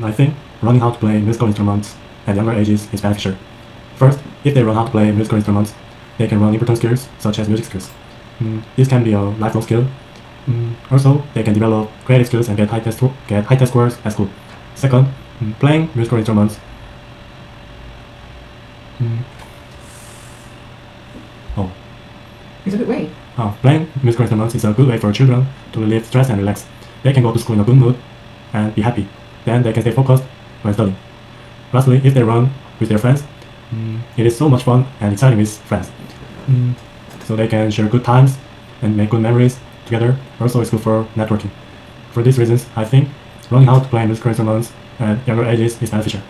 I think learning how to play musical instruments at younger ages is beneficial. First, if they learn how to play musical instruments, they can learn important skills such as music skills. Mm, this can be a lifelong skill. Mm, also, they can develop creative skills and get high test get high test scores at school. Second, mm, playing musical instruments. Mm. Oh, It's a good way. uh, playing musical instruments is a good way for children to relieve stress and relax. They can go to school in a good mood and be happy. Then they can stay focused when studying. Lastly, if they run with their friends, mm, it is so much fun and exciting with friends. Mm, so they can share good times and make good memories together. Also, it's good for networking. For these reasons, I think learning how to play musical instruments at younger ages is beneficial.